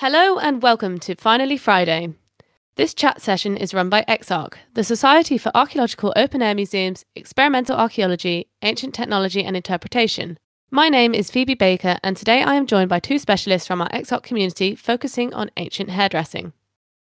Hello and welcome to Finally Friday. This chat session is run by EXARC, the Society for Archaeological Open Air Museums, Experimental Archaeology, Ancient Technology and Interpretation. My name is Phoebe Baker, and today I am joined by two specialists from our EXARC community focusing on ancient hairdressing.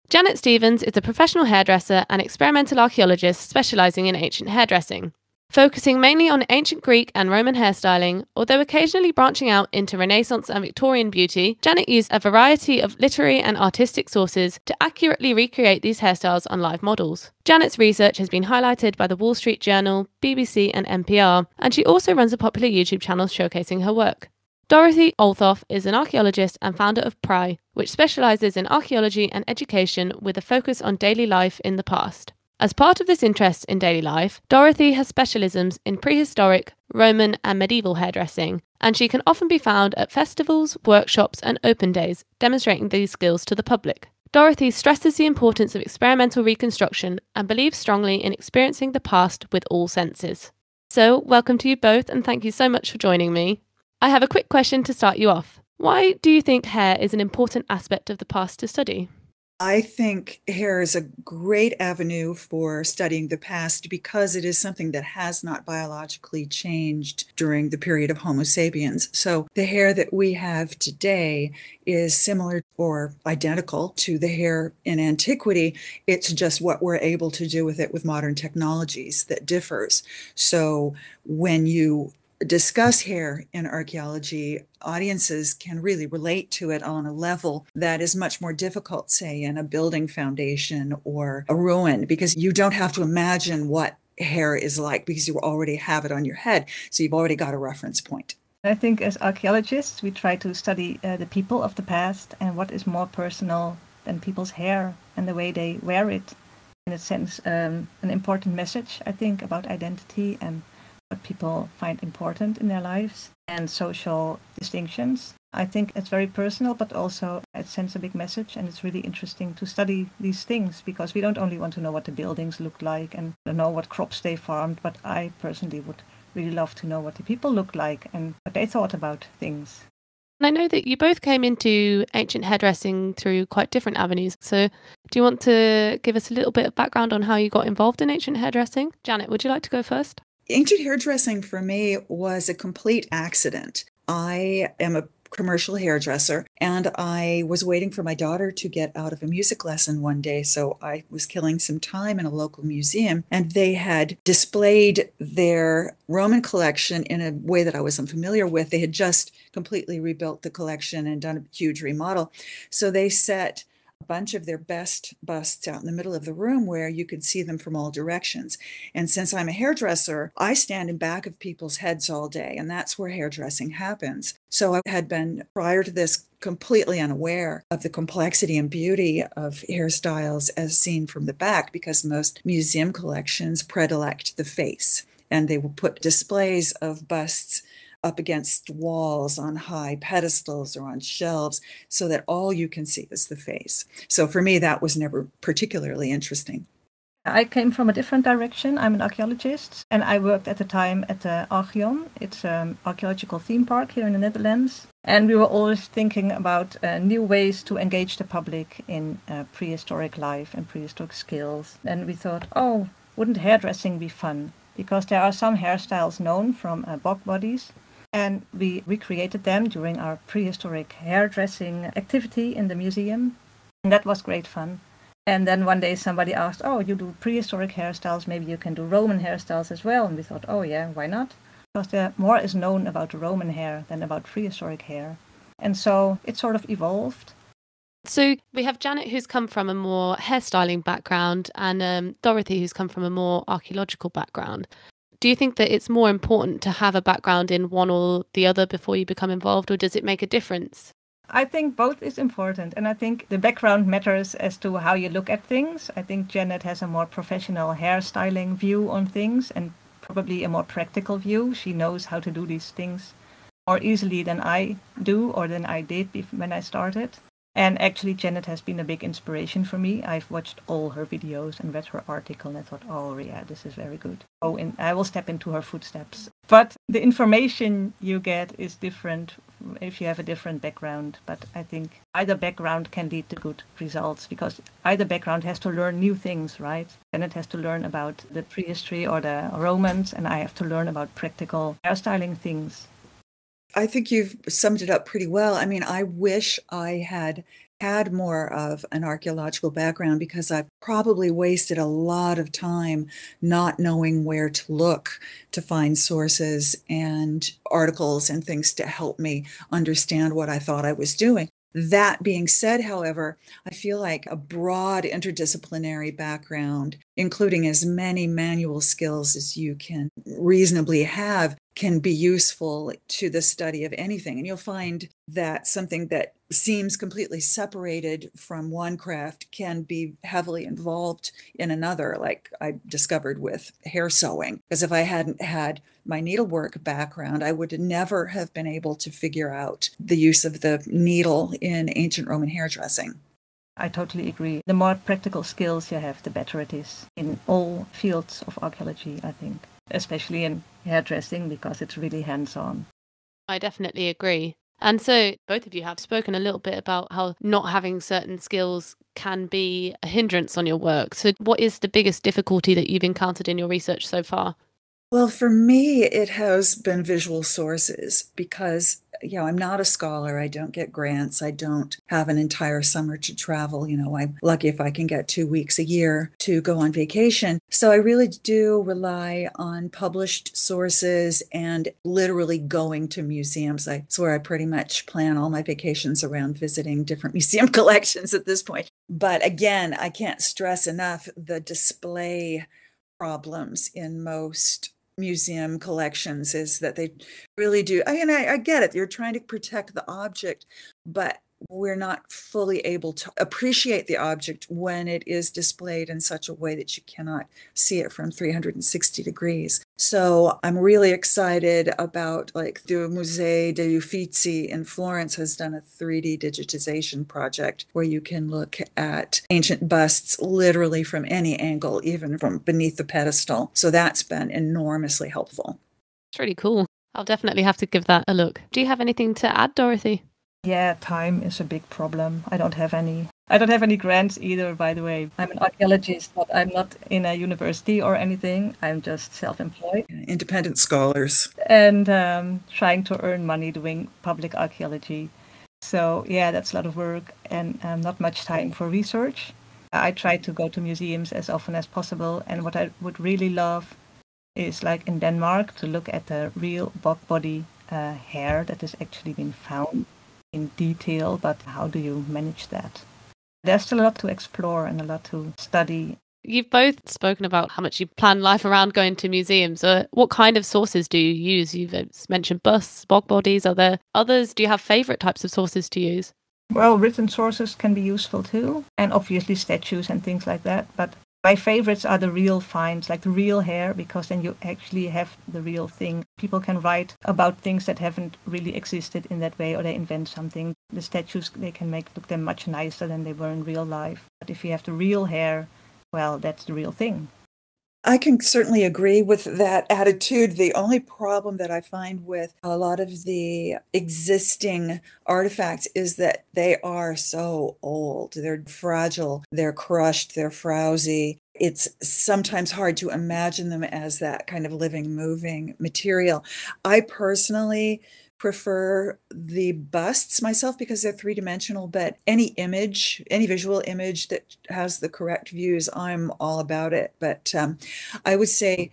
Janet Stephens is a professional hairdresser and experimental archaeologist specialising in ancient hairdressing. Focusing mainly on ancient Greek and Roman hairstyling, although occasionally branching out into Renaissance and Victorian beauty, Janet used a variety of literary and artistic sources to accurately recreate these hairstyles on live models. Janet's research has been highlighted by the Wall Street Journal, BBC, and NPR, and she also runs a popular YouTube channel showcasing her work. Dorothee Olthof is an archaeologist and founder of PRI, which specialises in archaeology and education with a focus on daily life in the past. As part of this interest in daily life, Dorothee has specialisms in prehistoric, Roman, and medieval hairdressing, and she can often be found at festivals, workshops, and open days, demonstrating these skills to the public. Dorothee stresses the importance of experimental reconstruction and believes strongly in experiencing the past with all senses. So, welcome to you both, and thank you so much for joining me. I have a quick question to start you off. Why do you think hair is an important aspect of the past to study? I think hair is a great avenue for studying the past because it is something that has not biologically changed during the period of Homo sapiens. So the hair that we have today is similar or identical to the hair in antiquity. It's just what we're able to do with it with modern technologies that differs. So when you discuss hair in archaeology, audiences can really relate to it on a level that is much more difficult, say, in a building foundation or a ruin, because you don't have to imagine what hair is like because you already have it on your head. So you've already got a reference point. I think as archaeologists, we try to study uh, the people of the past and what is more personal than people's hair and the way they wear it. In a sense, um, an important message, I think, about identity and what people find important in their lives and social distinctions. I think it's very personal, but also it sends a big message, and it's really interesting to study these things because we don't only want to know what the buildings look like and know what crops they farmed, but I personally would really love to know what the people looked like and what they thought about things. And I know that you both came into ancient hairdressing through quite different avenues. So, do you want to give us a little bit of background on how you got involved in ancient hairdressing? Janet, would you like to go first? Ancient hairdressing for me was a complete accident. I am a commercial hairdresser and I was waiting for my daughter to get out of a music lesson one day so I was killing some time in a local museum and they had displayed their Roman collection in a way that I was unfamiliar with they had just completely rebuilt the collection and done a huge remodel so they set bunch of their best busts out in the middle of the room where you could see them from all directions. And since I'm a hairdresser, I stand in back of people's heads all day, and that's where hairdressing happens. So I had been, prior to this, completely unaware of the complexity and beauty of hairstyles as seen from the back because most museum collections predilect the face and they will put displays of busts up against walls on high pedestals or on shelves so that all you can see is the face. So for me, that was never particularly interesting. I came from a different direction. I'm an archaeologist, and I worked at the time at the Archeon. It's an archaeological theme park here in the Netherlands. And we were always thinking about uh, new ways to engage the public in uh, prehistoric life and prehistoric skills. And we thought, oh, wouldn't hairdressing be fun? Because there are some hairstyles known from uh, bog bodies and we recreated them during our prehistoric hairdressing activity in the museum. And that was great fun. And then one day somebody asked, Oh, you do prehistoric hairstyles, maybe you can do Roman hairstyles as well. And we thought, Oh, yeah, why not? Because there more is known about Roman hair than about prehistoric hair. And so it sort of evolved. So we have Janet, who's come from a more hairstyling background, and um, Dorothee, who's come from a more archaeological background do you think that it's more important to have a background in one or the other before you become involved, or does it make a difference? I think both is important, and I think the background matters as to how you look at things. I think Janet has a more professional hairstyling view on things and probably a more practical view. She knows how to do these things more easily than I do or than I did when I started. And actually, Janet has been a big inspiration for me. I've watched all her videos and read her article, and I thought, oh, yeah, this is very good. Oh, and I will step into her footsteps. But the information you get is different if you have a different background. But I think either background can lead to good results because either background has to learn new things, right? Janet has to learn about the prehistory or the Romans, and I have to learn about practical hairstyling things. I think you've summed it up pretty well. I mean, I wish I had had more of an archaeological background because I've probably wasted a lot of time not knowing where to look to find sources and articles and things to help me understand what I thought I was doing. That being said, however, I feel like a broad interdisciplinary background, including as many manual skills as you can reasonably have, can be useful to the study of anything. And you'll find that something that seems completely separated from one craft can be heavily involved in another, like I discovered with hair sewing. Because if I hadn't had my needlework background, I would never have been able to figure out the use of the needle in ancient Roman hairdressing. I totally agree. The more practical skills you have, the better it is in all fields of archaeology, I think, especially in hairdressing because it's really hands on. I definitely agree. And so, both of you have spoken a little bit about how not having certain skills can be a hindrance on your work. So, what is the biggest difficulty that you've encountered in your research so far? Well, for me, it has been visual sources because you know, I'm not a scholar. I don't get grants. I don't have an entire summer to travel. You know, I'm lucky if I can get two weeks a year to go on vacation. So I really do rely on published sources and literally going to museums. I swear I pretty much plan all my vacations around visiting different museum collections at this point. But again, I can't stress enough the display problems in most museum collections is that they really do. I mean, I, I get it. You're trying to protect the object, but we're not fully able to appreciate the object when it is displayed in such a way that you cannot see it from 360 degrees. So I'm really excited about like the Musée degli Uffizi in Florence has done a 3D digitization project where you can look at ancient busts literally from any angle, even from beneath the pedestal. So that's been enormously helpful. It's really cool. I'll definitely have to give that a look. Do you have anything to add, Dorothee? Yeah, time is a big problem. I don't have any. I don't have any grants either, by the way. I'm an archaeologist, but I'm not in a university or anything. I'm just self employed. Independent scholars. And um, trying to earn money doing public archaeology. So, yeah, that's a lot of work and um, not much time for research. I try to go to museums as often as possible. And what I would really love is, like in Denmark, to look at the real bog body uh, hair that has actually been found in detail, but how do you manage that? There's still a lot to explore and a lot to study. You've both spoken about how much you plan life around going to museums. Uh, what kind of sources do you use? You've uh, mentioned busts, bog bodies. Are there others? Do you have favorite types of sources to use? Well, written sources can be useful too, and obviously statues and things like that. But my favorites are the real finds, like the real hair, because then you actually have the real thing. People can write about things that haven't really existed in that way, or they invent something. The statues, they can make look them much nicer than they were in real life. But if you have the real hair, well, that's the real thing. I can certainly agree with that attitude. The only problem that I find with a lot of the existing artifacts is that they are so old. They're fragile, they're crushed, they're frowsy. It's sometimes hard to imagine them as that kind of living, moving material. I personally prefer the busts myself because they're three dimensional, but any image, any visual image that has the correct views, I'm all about it. But um, I would say,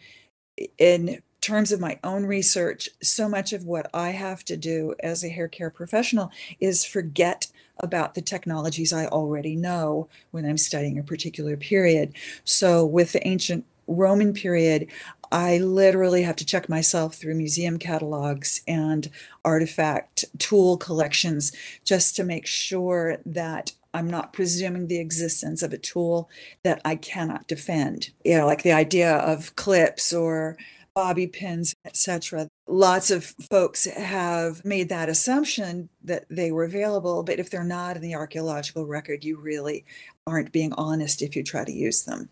in terms of my own research, so much of what I have to do as a hair care professional is forget about the technologies I already know when I'm studying a particular period. So, with the ancient Roman period, I literally have to check myself through museum catalogs and artifact tool collections just to make sure that I'm not presuming the existence of a tool that I cannot defend. You know, like the idea of clips or bobby pins, etc. lots of folks have made that assumption that they were available, but if they're not in the archaeological record, you really aren't being honest if you try to use them.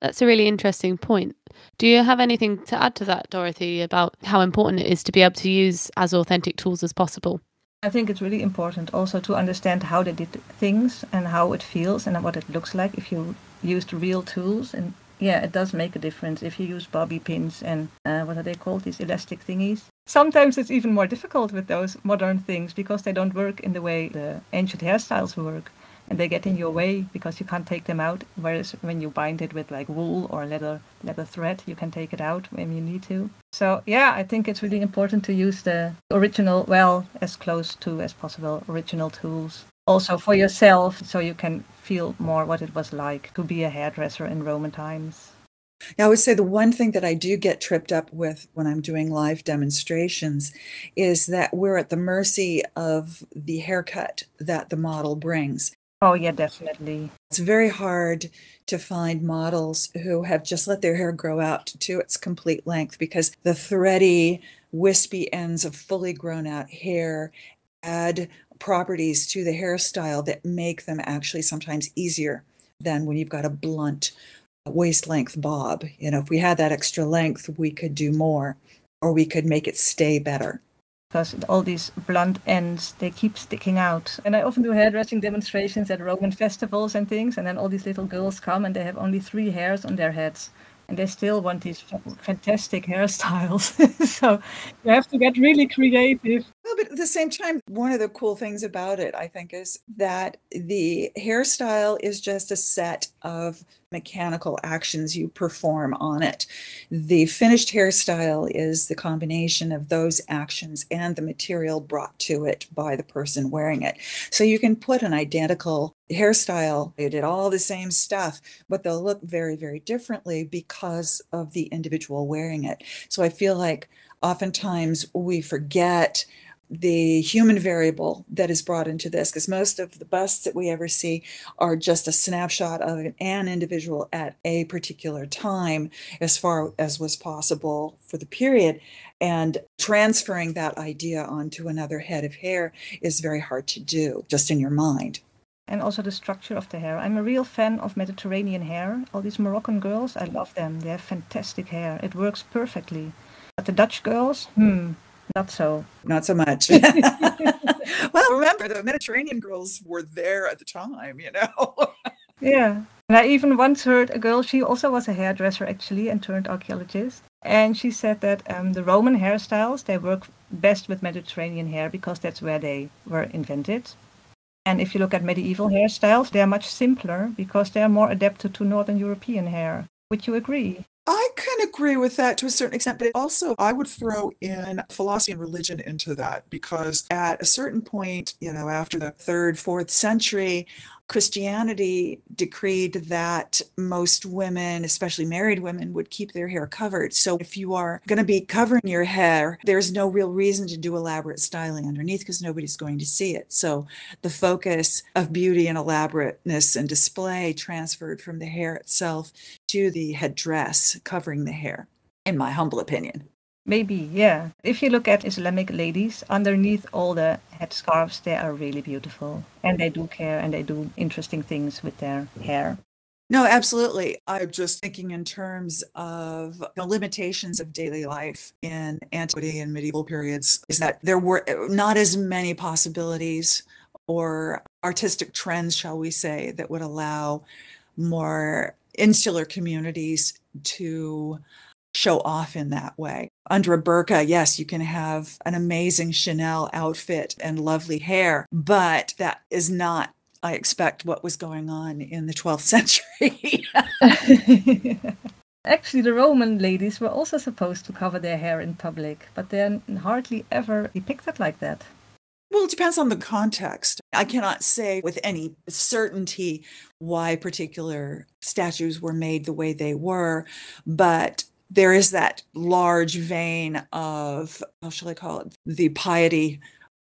That's a really interesting point. Do you have anything to add to that, Dorothee, about how important it is to be able to use as authentic tools as possible? I think it's really important also to understand how they did things and how it feels and what it looks like if you used real tools. And yeah, it does make a difference if you use bobby pins and uh, what are they called? These elastic thingies. Sometimes it's even more difficult with those modern things because they don't work in the way the ancient hairstyles work and they get in your way because you can't take them out. Whereas when you bind it with like wool or leather leather thread, you can take it out when you need to. So yeah, I think it's really important to use the original, well, as close to as possible original tools. Also for yourself, so you can feel more what it was like to be a hairdresser in Roman times. Now, I would say the one thing that I do get tripped up with when I'm doing live demonstrations is that we're at the mercy of the haircut that the model brings. Oh, yeah, definitely. It's very hard to find models who have just let their hair grow out to its complete length because the thready, wispy ends of fully grown out hair add properties to the hairstyle that make them actually sometimes easier than when you've got a blunt uh, waist length bob. You know, if we had that extra length, we could do more or we could make it stay better because all these blunt ends they keep sticking out and i often do hairdressing demonstrations at roman festivals and things and then all these little girls come and they have only three hairs on their heads and they still want these fantastic hairstyles. so you have to get really creative. Well, but at the same time, one of the cool things about it, I think, is that the hairstyle is just a set of mechanical actions you perform on it. The finished hairstyle is the combination of those actions and the material brought to it by the person wearing it. So you can put an identical hairstyle, they did all the same stuff, but they'll look very, very differently because of the individual wearing it. So I feel like oftentimes we forget the human variable that is brought into this because most of the busts that we ever see are just a snapshot of an individual at a particular time as far as was possible for the period and transferring that idea onto another head of hair is very hard to do just in your mind and also the structure of the hair. I'm a real fan of Mediterranean hair. All these Moroccan girls, I love them. They have fantastic hair. It works perfectly. But the Dutch girls, hmm, not so. Not so much. well, remember, the Mediterranean girls were there at the time, you know? yeah. And I even once heard a girl, she also was a hairdresser actually and turned archaeologist. And she said that um, the Roman hairstyles, they work best with Mediterranean hair because that's where they were invented. And if you look at medieval hairstyles, they are much simpler because they are more adapted to Northern European hair. Would you agree? I can agree with that to a certain extent, but also I would throw in philosophy and religion into that because at a certain point, you know, after the third, fourth century, Christianity decreed that most women, especially married women, would keep their hair covered. So if you are going to be covering your hair, there's no real reason to do elaborate styling underneath because nobody's going to see it. So the focus of beauty and elaborateness and display transferred from the hair itself to the headdress covering the hair, in my humble opinion. Maybe, yeah. If you look at Islamic ladies, underneath all the headscarves, they are really beautiful. And they do care and they do interesting things with their hair. No, absolutely. I'm just thinking in terms of the limitations of daily life in antiquity and medieval periods, is that there were eh, not as many possibilities or artistic trends, shall we say, that would allow more insular communities to show off in that way. Under a burqa, yes, you can have an amazing Chanel outfit and lovely hair, but that is not, I expect, what was going on in the 12th century. Actually, the Roman ladies were also supposed to cover their hair in public, but they're hardly ever depicted like that. Well, it depends on the context. I cannot say with any certainty why particular statues were made the way they were, but there is that large vein of how shall I call it the piety,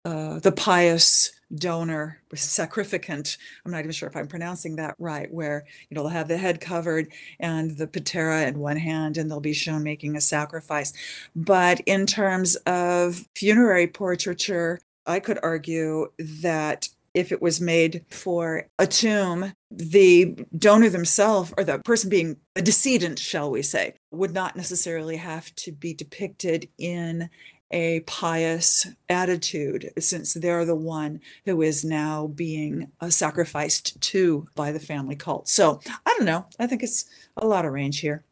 uh, the pious donor sacrificant. I'm not even sure if I'm pronouncing that right, where you know they'll have the head covered and the patera in one hand, and they'll be shown making a sacrifice. But in terms of funerary portraiture, I could argue that if it was made for a tomb, the donor themselves, or the person being a decedent, shall we say, would not necessarily have to be depicted in a pious attitude since they're the one who is now being uh, sacrificed to by the family cult. So I don't know. I think it's a lot of range here.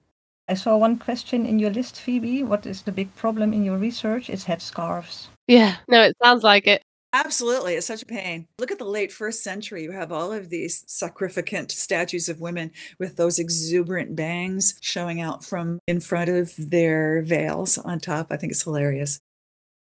I saw one question in your list, Phoebe. What is the big problem in your research? It's headscarves. Yeah, no, it sounds like it. Absolutely. It's such a pain. Look at the late first century. You have all of these sacrificant statues of women with those exuberant bangs showing out from in front of their veils on top. I think it's hilarious.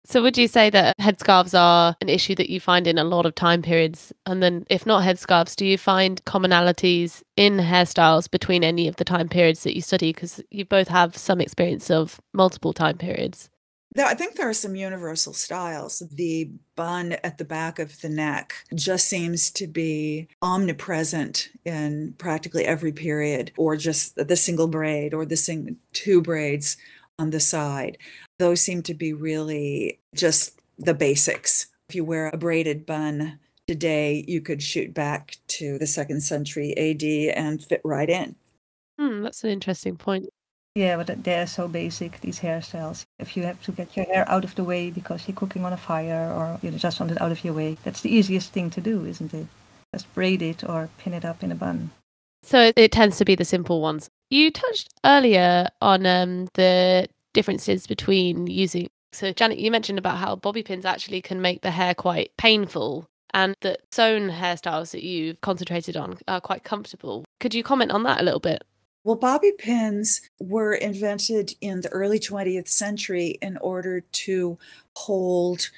So, would you say that headscarves are an issue that you find in a lot of time periods? And then, if not headscarves, do you find commonalities in hairstyles between any of the time periods that you study? Because you both have some experience of multiple time periods. I think there are some universal styles. The bun at the back of the neck just seems to be omnipresent in practically every period, or just the single braid or the sing- two braids on the side. Those seem to be really just the basics. If you wear a braided bun today, you could shoot back to the second century AD and fit right in. Hmm, that's an interesting point. Yeah, but they're so basic, these hairstyles. If you have to get your hair out of the way because you're cooking on a fire or you just want it out of your way, that's the easiest thing to do, isn't it? Just braid it or pin it up in a bun. So it tends to be the simple ones. You touched earlier on um, the differences between using. So, Janet, you mentioned about how bobby pins actually can make the hair quite painful and that sewn hairstyles that you've concentrated on are quite comfortable. Could you comment on that a little bit? Well, bobby pins were invented in the early 20th century in order to hold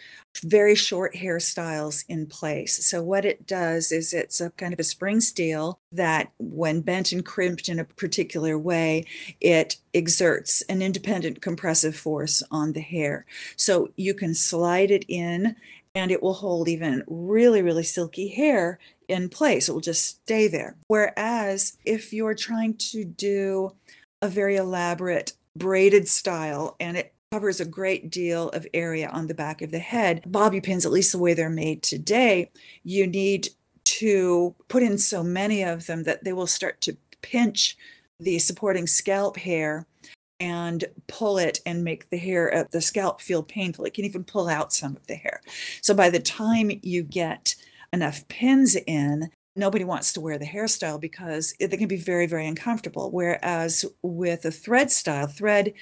very short hairstyles in place. So, what it does is it's a kind of a spring steel that, when bent and crimped in a particular way, it exerts an independent compressive force on the hair. So, you can slide it in and it will hold even really, really silky hair in place. It will just stay there. Whereas if you're trying to do a very elaborate braided style and it covers a great deal of area on the back of the head, bobby pins, at least the way they're made today, you need to put in so many of them that they will start to pinch the supporting scalp hair and pull it and make the hair at the scalp feel painful. It can even pull out some of the hair. So by the time you get enough pins in, nobody wants to wear the hairstyle because they can be very, very uncomfortable. Whereas with a thread style, thread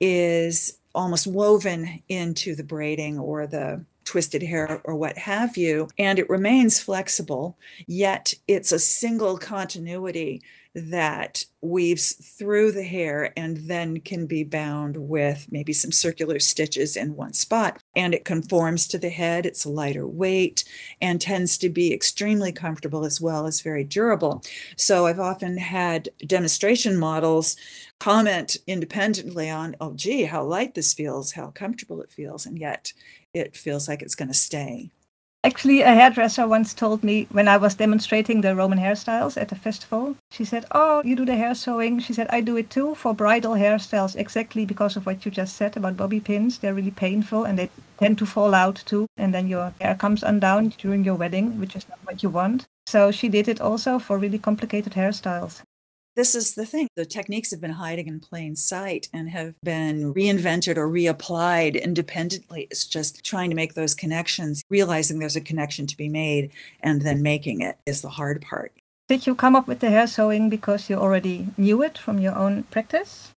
is almost woven into the braiding or the twisted hair or what have you, and it remains flexible, yet it's a single continuity that weaves through the hair and then can be bound with maybe some circular stitches in one spot. And it conforms to the head, it's a lighter weight, and tends to be extremely comfortable as well as very durable. So I've often had demonstration models comment independently on, oh, gee, how light this feels, how comfortable it feels, and yet it feels like it's going to stay. Actually, a hairdresser once told me when I was demonstrating the Roman hairstyles at a festival, she said, Oh, you do the hair sewing? She said, I do it too for bridal hairstyles, exactly because of what you just said about bobby pins. They're really painful and they tend to fall out too. And then your hair comes undone during your wedding, which is not what you want. So she did it also for really complicated hairstyles this is the thing the techniques have been hiding in plain sight and have been reinvented or reapplied independently. It's just trying to make those connections realizing there's a connection to be made and then making it is the hard part. Did you come up with the hair sewing because you already knew it from your own practice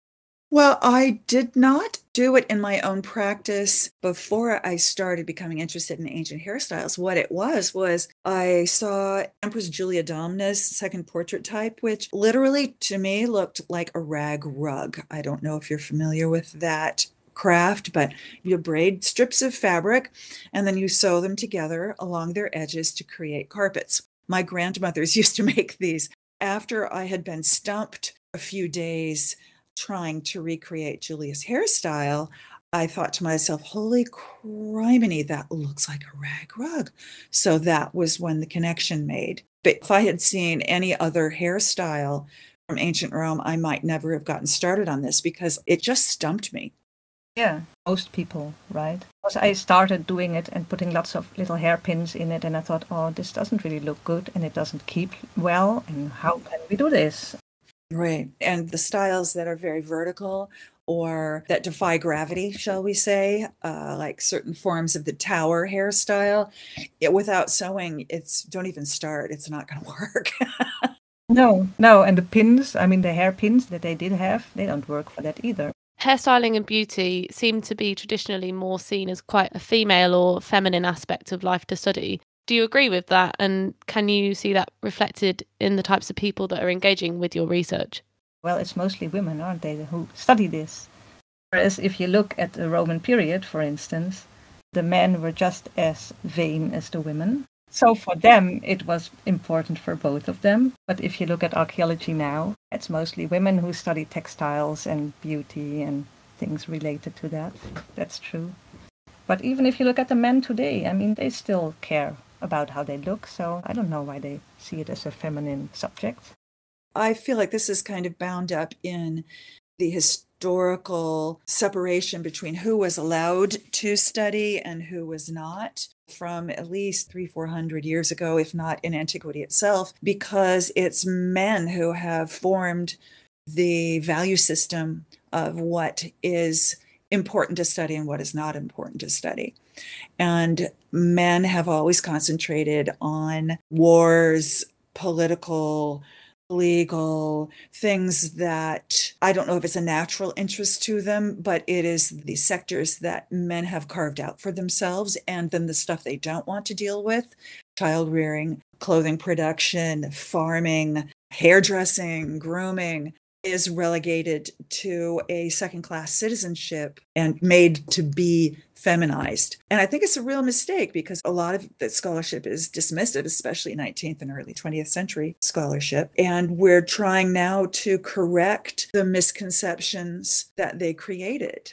well, I did not do it in my own practice before I started becoming interested in ancient hairstyles. What it was was I saw Empress Julia Domna's second portrait type, which literally to me looked like a rag rug. I don't know if you're familiar with that craft, but you braid strips of fabric and then you sew them together along their edges to create carpets. My grandmothers used to make these. After I had been stumped a few days trying to recreate Julia's hairstyle, I thought to myself, holy criminy, that looks like a rag rug. So that was when the connection made. But if I had seen any other hairstyle from ancient Rome, I might never have gotten started on this because it just stumped me. Yeah, most people, right? Because I started doing it and putting lots of little hairpins in it, and I thought, oh, this doesn't really look good and it doesn't keep well. And how can we do this? Right. And the styles that are very vertical or that defy gravity, shall we say, uh, like certain forms of the tower hairstyle, it, without sewing, it's don't even start. It's not going to work. no, no. And the pins, I mean, the hairpins that they did have, they don't work for that either hairstyling and beauty seem to be traditionally more seen as quite a female or feminine aspect of life to study. Do you agree with that? And can you see that reflected in the types of people that are engaging with your research? Well, it's mostly women, aren't they, who study this. Whereas if you look at the Roman period, for instance, the men were just as vain as the women. So for them, it was important for both of them. But if you look at archaeology now, it's mostly women who study textiles and beauty and things related to that. That's true. But even if you look at the men today, I mean, they still care about how they look. So I don't know why they see it as a feminine subject. I feel like this is kind of bound up in the historical separation between who was allowed to study and who was not from at least three, four hundred years ago, if not in antiquity itself, because it's men who have formed the value system of what is important to study and what is not important to study. And men have always concentrated on wars, political legal things that I don't know if it's a natural interest to them, but it is the sectors that men have carved out for themselves. And then the stuff they don't want to deal with child rearing, clothing production, farming, hairdressing, grooming is relegated to a second class citizenship and made to be feminized. And I think it's a real mistake because a lot of the scholarship is dismissive, especially 19th and early 20th century scholarship. And we're trying now to correct the misconceptions that they created.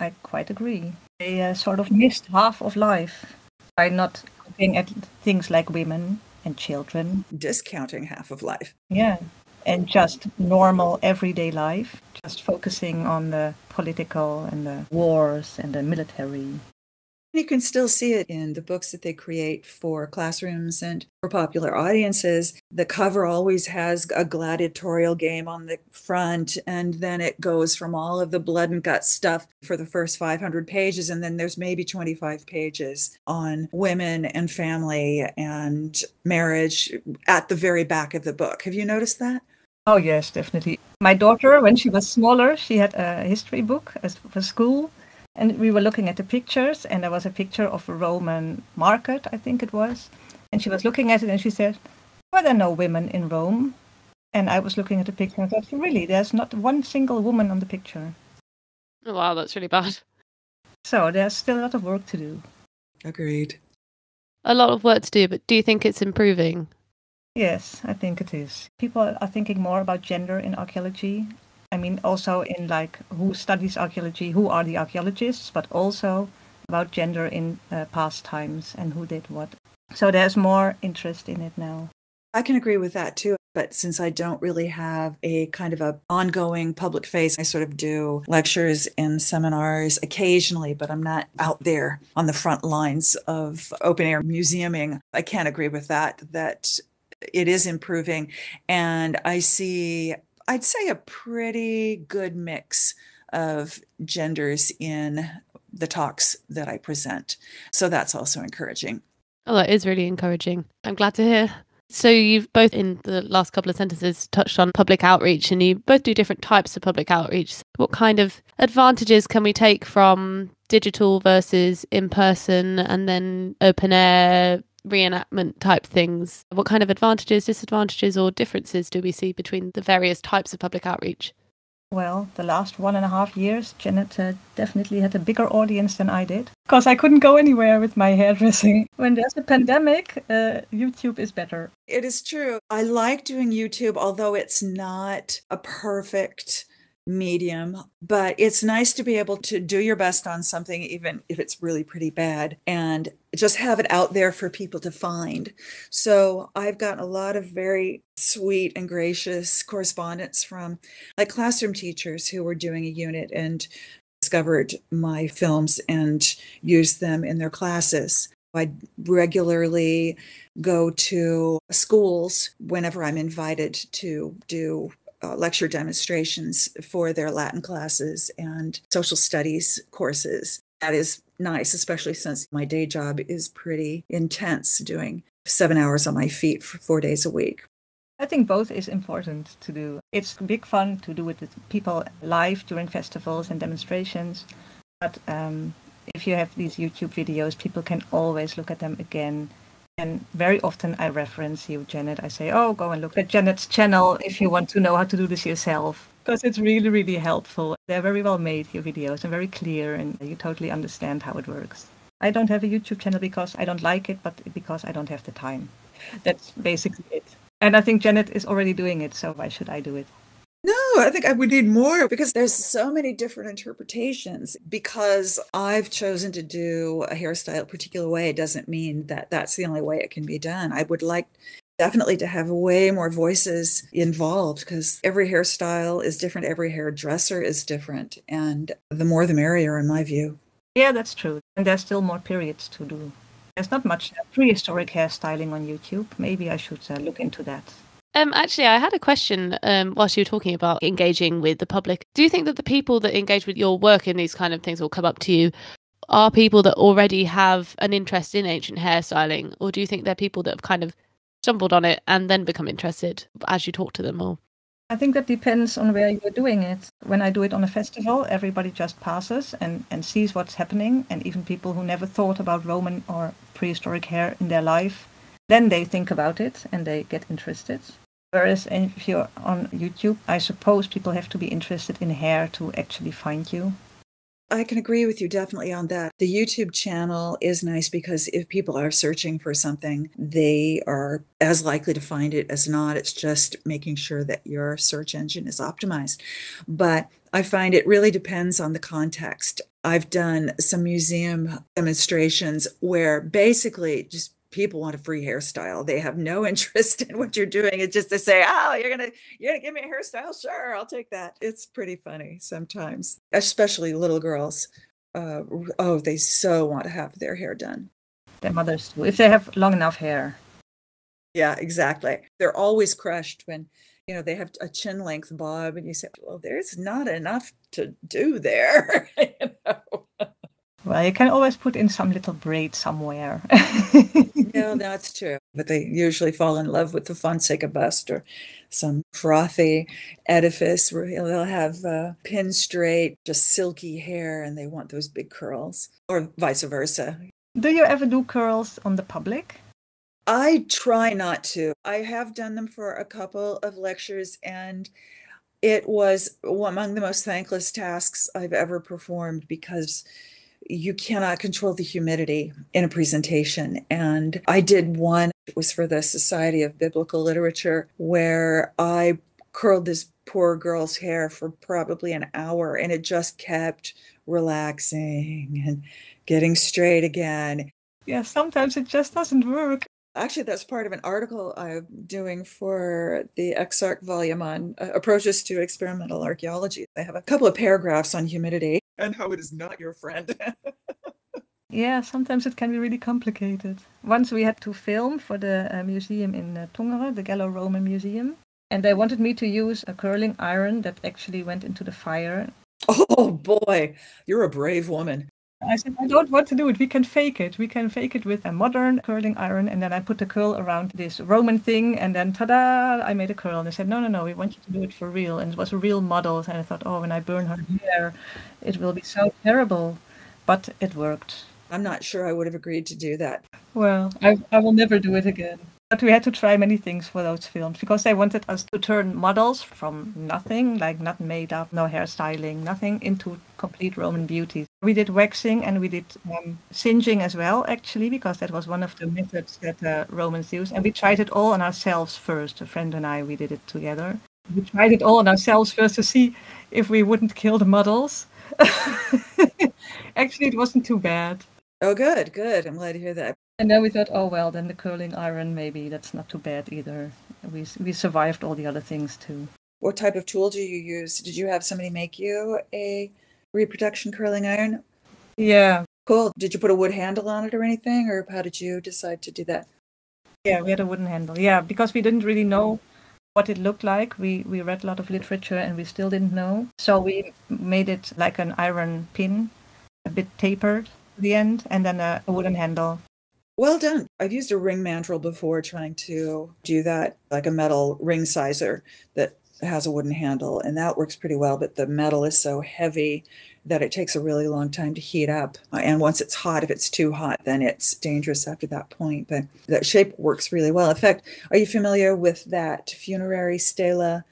I quite agree. They uh, sort of missed half of life by not looking at things like women and children, discounting half of life. Yeah and just normal everyday life, just focusing on the political and the wars and the military. You can still see it in the books that they create for classrooms and for popular audiences. The cover always has a gladiatorial game on the front, and then it goes from all of the blood and guts stuff for the first 500 pages, and then there's maybe 25 pages on women and family and marriage at the very back of the book. Have you noticed that? Oh, yes, definitely. My daughter, when she was smaller, she had a history book for school. And we were looking at the pictures, and there was a picture of a Roman market, I think it was. And she was looking at it and she said, Were there no women in Rome? And I was looking at the picture and thought, Really, there's not one single woman on the picture. Oh, wow, that's really bad. So there's still a lot of work to do. Agreed. A lot of work to do, but do you think it's improving? Yes, I think it is. People are thinking more about gender in archaeology. I mean, also in like who studies archaeology, who are the archaeologists, but also about gender in uh, past times and who did what. So there's more interest in it now. I can agree with that too. But since I don't really have a kind of a ongoing public face, I sort of do lectures and seminars occasionally, but I'm not out there on the front lines of open air museuming. I can't agree with that. That it is improving. And I see, I'd say, a pretty good mix of genders in the talks that I present. So that's also encouraging. Oh, that is really encouraging. I'm glad to hear. So, you've both in the last couple of sentences touched on public outreach, and you both do different types of public outreach. What kind of advantages can we take from digital versus in person and then open air reenactment type things. What kind of advantages, disadvantages, or differences do we see between the various types of public outreach? Well, the last one and a half years, Janet uh, definitely had a bigger audience than I did because I couldn't go anywhere with my hairdressing. When there's a pandemic, uh, YouTube is better. It is true. I like doing YouTube, although it's not a perfect medium, but it's nice to be able to do your best on something, even if it's really pretty bad, and just have it out there for people to find. So I've gotten a lot of very sweet and gracious correspondence from like classroom teachers who were doing a unit and discovered my films and used them in their classes. I regularly go to schools whenever I'm invited to do uh, lecture demonstrations for their Latin classes and social studies courses. That is nice, especially since my day job is pretty intense, doing seven hours on my feet for four days a week. I think both is important to do. It's big fun to do it with people live during festivals and demonstrations. But um, if you have these YouTube videos, people can always look at them again. And very often I reference you, Janet. I say, oh, go and look at Janet's channel if you want to know how to do this yourself. Because it's really, really helpful. They're very well made, your videos, and very clear, and you totally understand how it works. I don't have a YouTube channel because I don't like it, but because I don't have the time. That's basically it. And I think Janet is already doing it, so why should I do it? No, I think I would need more because there's so many different interpretations. Because I've chosen to do a hairstyle a particular way, doesn't mean that that's the only way it can be done. I would like definitely to have way more voices involved because every hairstyle is different, every hairdresser is different, and the more the merrier, in my view. Yeah, that's true. And there's still more periods to do. There's not much prehistoric hairstyling on YouTube. Maybe I should uh, look into that. Um, actually, I had a question um, whilst you were talking about engaging with the public. Do you think that the people that engage with your work in these kind of things will come up to you are people that already have an interest in ancient hairstyling, or do you think they're people that have kind of stumbled on it and then become interested as you talk to them? Or I think that depends on where you're doing it. When I do it on a festival, everybody just passes and, and sees what's happening, and even people who never thought about Roman or prehistoric hair in their life, then they think about it and they get interested. Whereas if you're on YouTube, I suppose people have to be interested in hair to actually find you. I can agree with you definitely on that. The YouTube channel is nice because if people are searching for something, they are as likely to find it as not. It's just making sure that your search engine is optimized. But I find it really depends on the context. I've done some museum demonstrations where basically just people want a free hairstyle. They have no interest in what you're doing. It's just to say, "Oh, you're gonna you're gonna give me a hairstyle? Sure, I'll take that." It's pretty funny sometimes, especially little girls. Uh, oh, they so want to have their hair done. Their mothers do, if they have long enough hair. Yeah, exactly. They're always crushed when you know they have a chin length bob, and you say, "Well, there's not enough to do there." you know? Well, you can always put in some little braid somewhere. no, that's true. But they usually fall in love with the Fonseca bust or some frothy edifice where they'll have uh, pin straight, just silky hair, and they want those big curls, or vice versa. Do you ever do curls on the public? I try not to. I have done them for a couple of lectures, and it was among the most thankless tasks I've ever performed because you cannot control the humidity in a presentation. And I did one, it was for the Society of Biblical Literature, where I curled this poor girl's hair for probably an hour and it just kept relaxing and getting straight again. Yeah, sometimes it just doesn't work. Actually, that's part of an article I'm doing for the EXARC volume on uh, approaches to experimental archaeology. I have a couple of paragraphs on humidity and how it is not your friend. yeah, sometimes it can be really complicated. Once we had to film for the uh, museum in uh, Tongeren, the Gallo-Roman Museum, and they wanted me to use a curling iron that actually went into the fire. Oh boy, you're a brave woman. I said, I don't want to do it. We can fake it. We can fake it with a modern curling iron. And then I put the curl around this Roman thing. And then, ta da, I made a curl. And they said, no, no, no, we want you to do it for real. And it was a real model. And I thought, oh, when I burn her hair, it will be so terrible. But it worked. I'm not sure I would have agreed to do that. Well, I, I will never do it again. But we had to try many things for those films because they wanted us to turn models from nothing, like not made up, no hairstyling, nothing, into complete Roman beauties. We did waxing and we did um, singeing as well, actually, because that was one of the methods that uh, Romans used. And we tried it all on ourselves first. A friend and I, we did it together. We tried it all on ourselves first to see if we wouldn't kill the models. Actually, it wasn't too bad. Oh, good, good. I'm glad to hear that. And then we thought, oh well, then the curling iron maybe that's not too bad either. We we survived all the other things too. What type of tool do you use? Did you have somebody make you a reproduction curling iron? Yeah, Cool. Did you put a wood handle on it or anything, or how did you decide to do that? yeah, we had a wooden handle. Yeah, because we didn't really know what it looked like. We we read a lot of literature and we still didn't know. So we made it like an iron pin, a bit tapered at the end, and then a, a wooden handle. Well done. I've used a ring mandrel before trying to do that, like a metal ring sizer that has a wooden handle, and that works pretty well. But the metal is so heavy that it takes a really long time to heat up. And once it's hot, if it's too hot, then it's dangerous after that point. But that shape works really well. In fact, are you familiar with that funerary stela?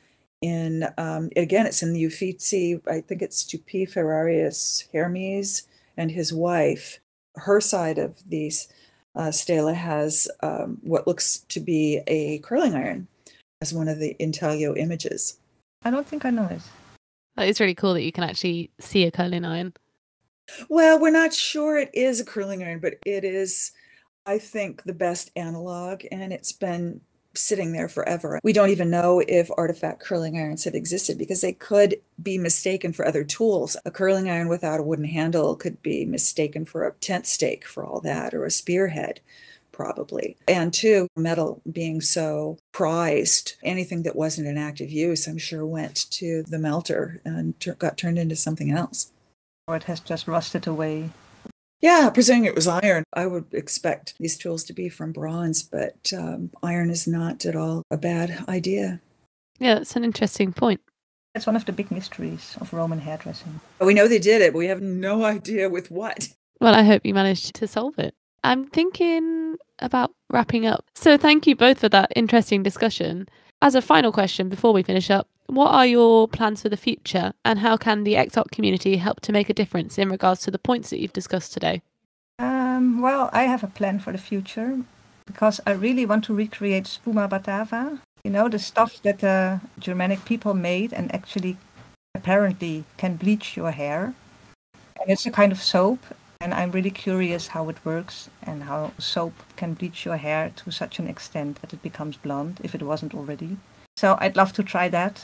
In um, again, it's in the Uffizi. I think it's Stupi Ferrarius Hermes and his wife. Her side of these uh, stela has um, what looks to be a curling iron as one of the intaglio images. I don't think I know it. it's really cool that you can actually see a curling iron. Well, we're not sure it is a curling iron, but it is, I think, the best analog, and it's been sitting there forever. We don't even know if artifact curling irons have existed because they could be mistaken for other tools. A curling iron without a wooden handle could be mistaken for a tent stake for all that, or a spearhead probably. And two, metal being so prized, anything that wasn't in active use, I'm sure went to the melter and got turned into something else. Or it has just rusted away. Yeah, presuming it was iron, I would expect these tools to be from bronze, but um, iron is not at all a bad idea. Yeah, that's an interesting point. That's one of the big mysteries of Roman hairdressing. We know they did it, but we have no idea with what. Well, I hope you managed to solve it. I'm thinking about wrapping up. So, thank you both for that interesting discussion. As a final question before we finish up, what are your plans for the future and how can the EXARC community help to make a difference in regards to the points that you've discussed today? Um, well, I have a plan for the future because I really want to recreate Spuma Batava. You know, the stuff that the Germanic people made and actually apparently can bleach your hair. And it's a kind of soap. And I'm really curious how it works and how soap can bleach your hair to such an extent that it becomes blonde if it wasn't already. So I'd love to try that.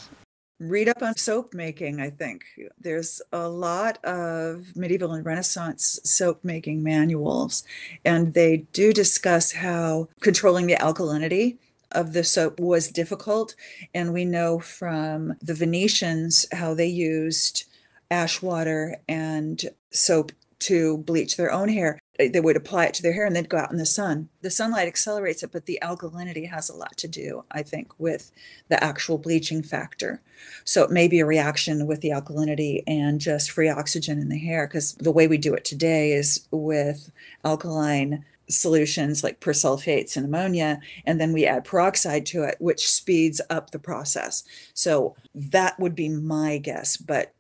Read up on soap making, I think. There's a lot of medieval and Renaissance soap making manuals, and they do discuss how controlling the alkalinity of the soap was difficult. And we know from the Venetians how they used ash water and soap to bleach their own hair. They would apply it to their hair and they'd go out in the sun. The sunlight accelerates it, but the alkalinity has a lot to do, I think, with the actual bleaching factor. So it may be a reaction with the alkalinity and just free oxygen in the hair, because the way we do it today is with alkaline solutions like persulfates and ammonia, and then we add peroxide to it, which speeds up the process. So that would be my guess. But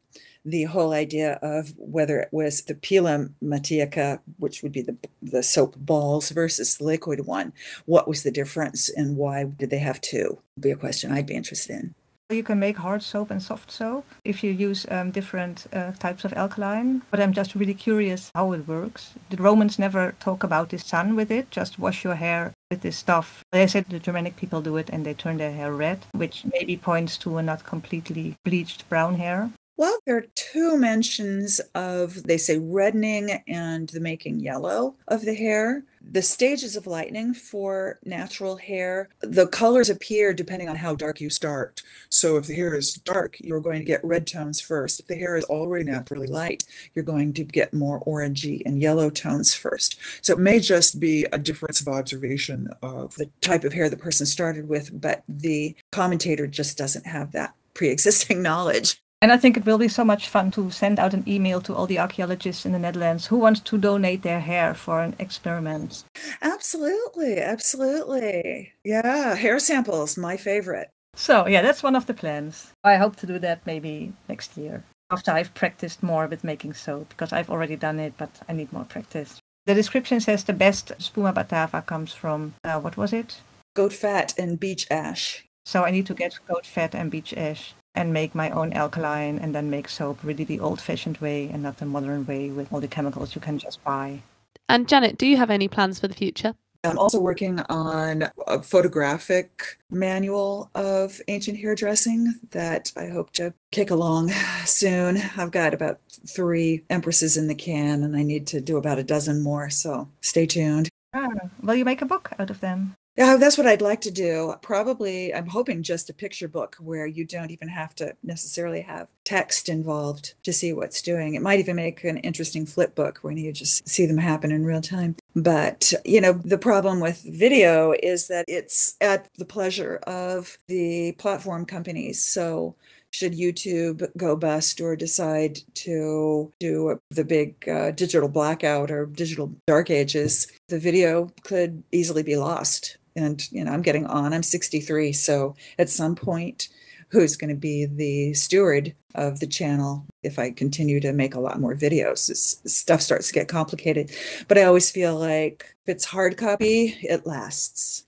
the whole idea of whether it was the pila Mattiaca, which would be the, the soap balls versus the liquid one, what was the difference and why did they have two? Would be a question I'd be interested in. You can make hard soap and soft soap if you use um, different uh, types of alkaline. But I'm just really curious how it works. The Romans never talk about the sun with it, just wash your hair with this stuff. They said the Germanic people do it and they turn their hair red, which maybe points to a not completely bleached brown hair. Well, there are two mentions of, they say, reddening and the making yellow of the hair. The stages of lightening for natural hair, the colors appear depending on how dark you start. So if the hair is dark, you're going to get red tones first. If the hair is already naturally light, You're going to get more orangey and yellow tones first. so it may just be a difference of observation of The type of hair the person started with, but the commentator just doesn't have that pre existing knowledge. And I think it will be so much fun to send out an email to all the archaeologists in the Netherlands who want to donate their hair for an experiment. Absolutely, absolutely. Yeah, hair samples, my favorite. So, yeah, that's one of the plans. I hope to do that maybe next year after I've practiced more with making soap because I've already done it, but I need more practice. The description says the best spuma batava comes from, uh, what was it? Goat fat and beech ash. So I need to get goat fat and beech ash and make my own alkaline and then make soap really the old fashioned way and not the modern way with all the chemicals you can just buy. And Janet, do you have any plans for the future? I'm also working on a photographic manual of ancient hairdressing that I hope to kick along soon. I've got about three empresses in the can and I need to do about a dozen more, so stay tuned. Ah, will you make a book out of them? Yeah, that's what I'd like to do. Probably, I'm hoping just a picture book where you don't even have to necessarily have text involved to see what's doing. It might even make an interesting flip book when you just see them happen in real time. But, you know, the problem with video is that it's at the pleasure of the platform companies. So, should YouTube go bust or decide to do the big uh, digital blackout or digital dark ages, the video could easily be lost and you know i'm getting on i'm 63 so at some point who's going to be the steward of the channel if i continue to make a lot more videos? This stuff starts to get complicated. But i always feel like if it's hard copy it lasts.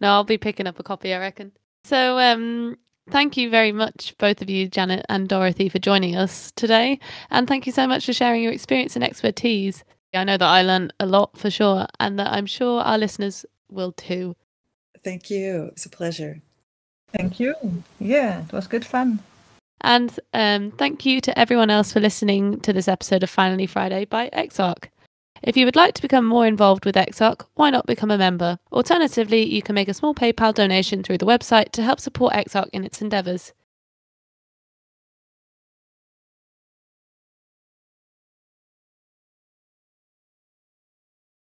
No i'll be picking up a copy i reckon. So um thank you very much both of you janet and Dorothee for joining us today. And thank you so much for sharing your experience and expertise. I know that I learned a lot for sure, and that I'm sure our listeners will too. Thank you. It's a pleasure. Thank you. Yeah, it was good fun. And um, thank you to everyone else for listening to this episode of Finally Friday by EXARC. If you would like to become more involved with EXARC, why not become a member? Alternatively, you can make a small PayPal donation through the website to help support EXARC in its endeavours.